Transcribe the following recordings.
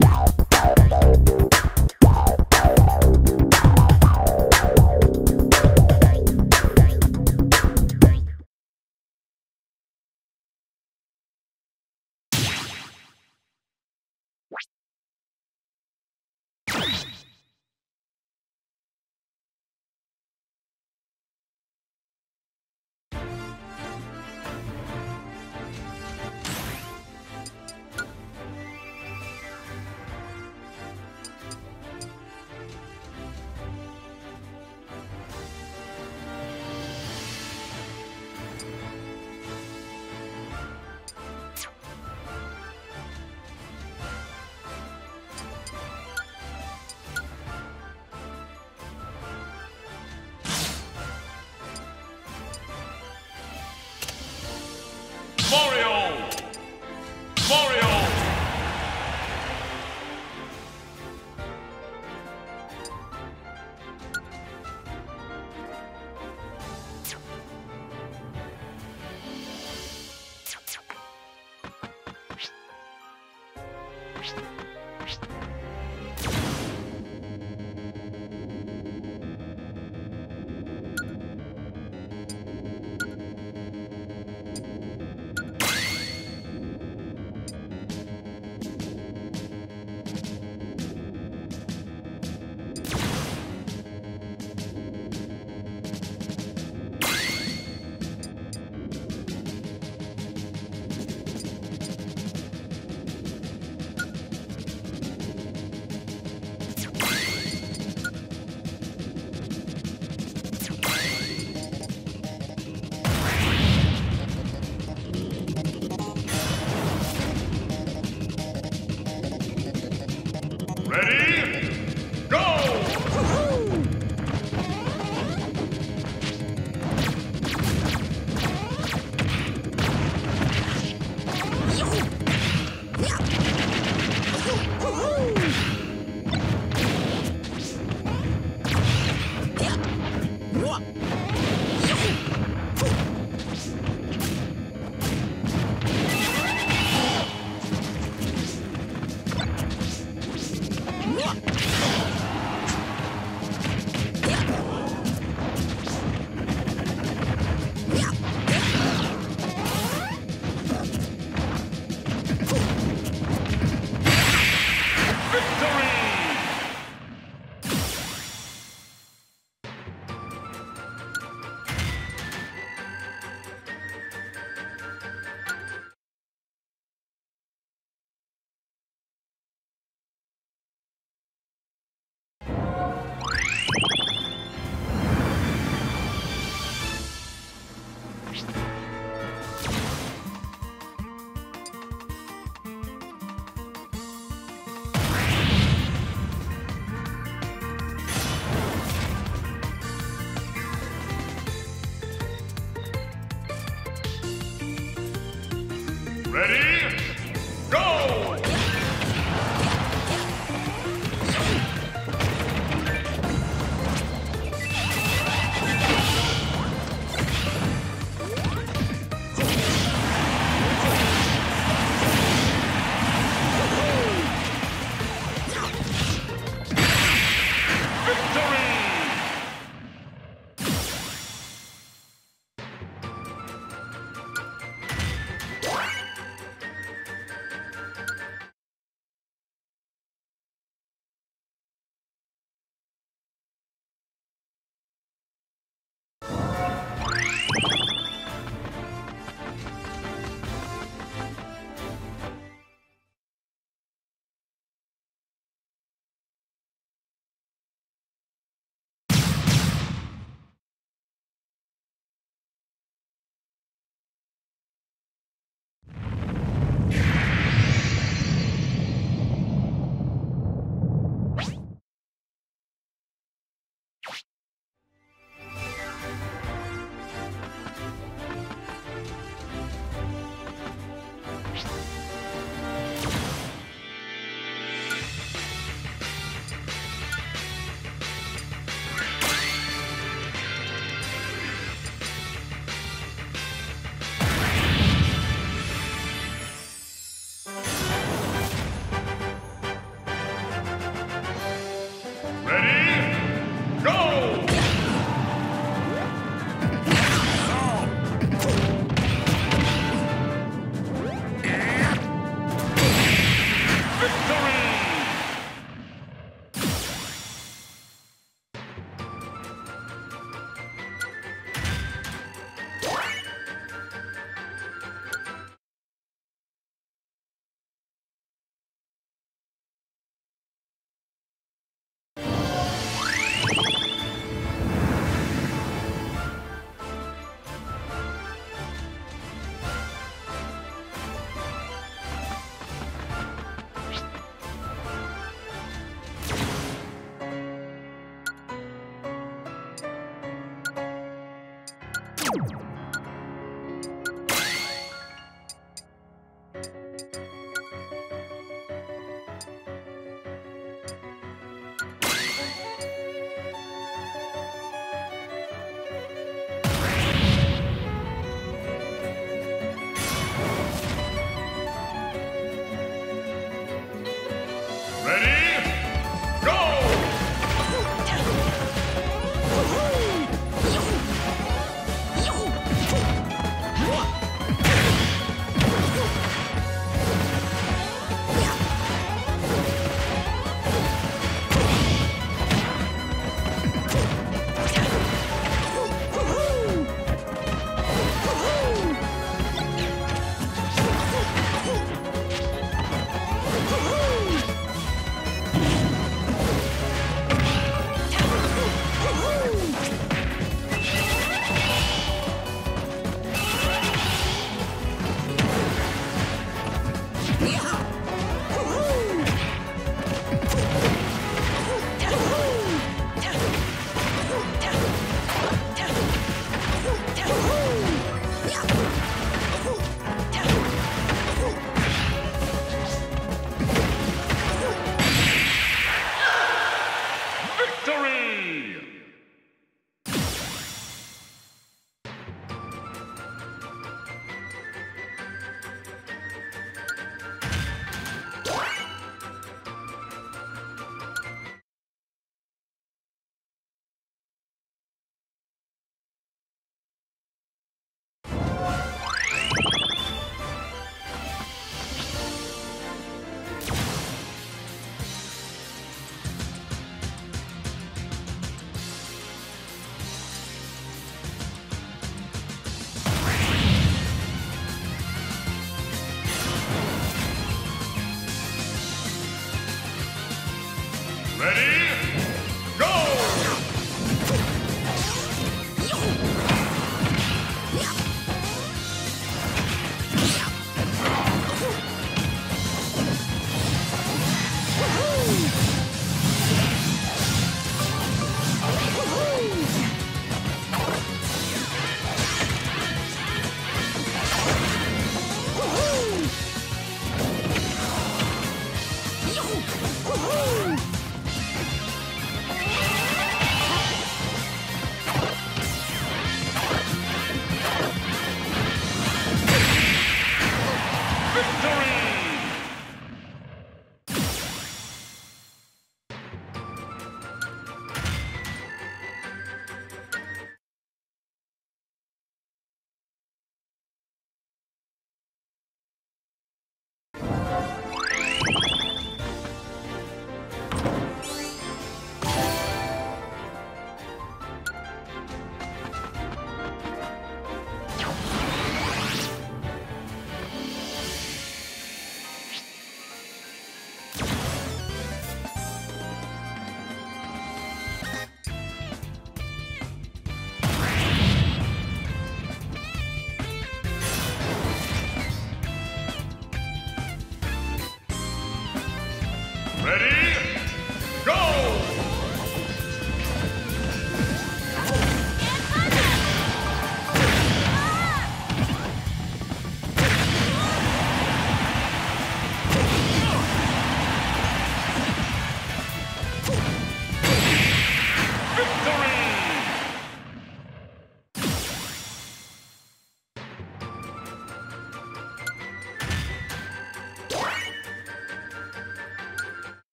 Wow. Mario! Mario!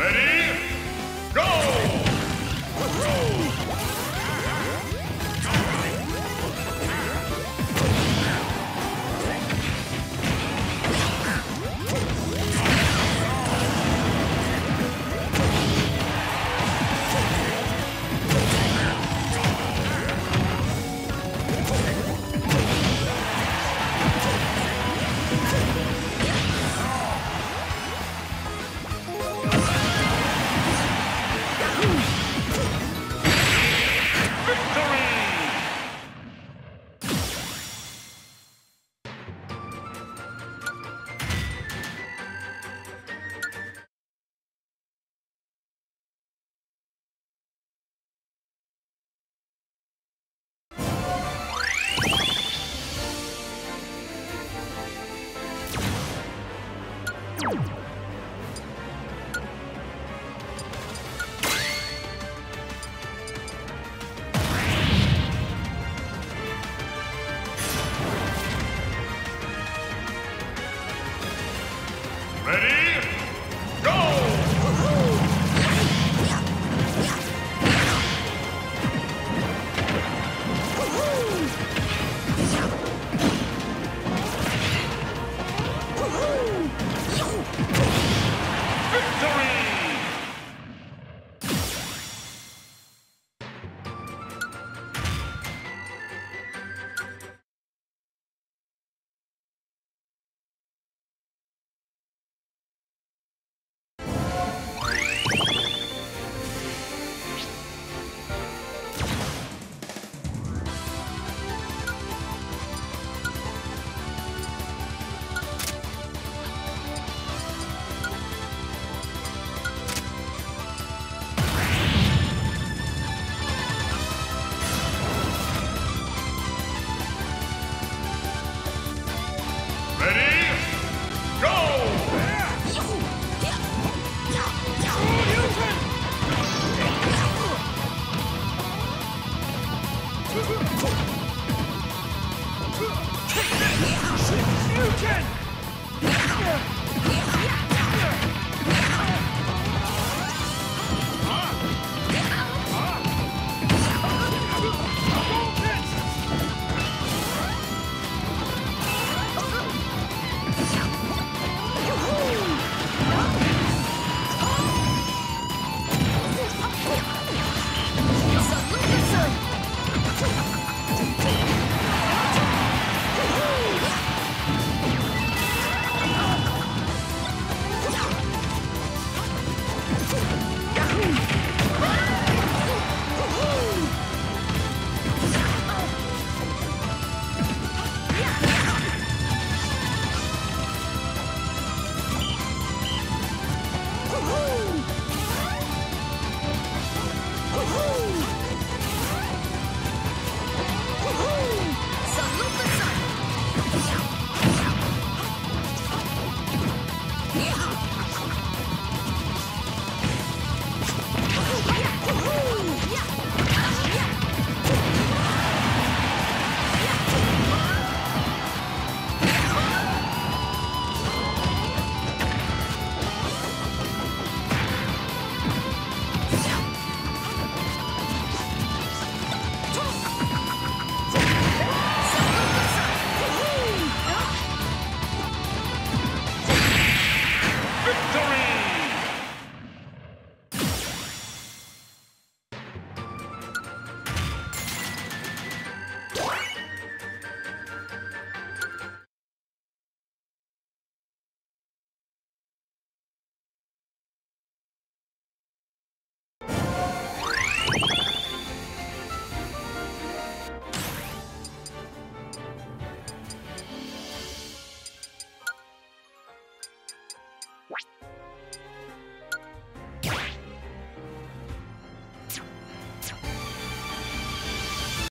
Ready?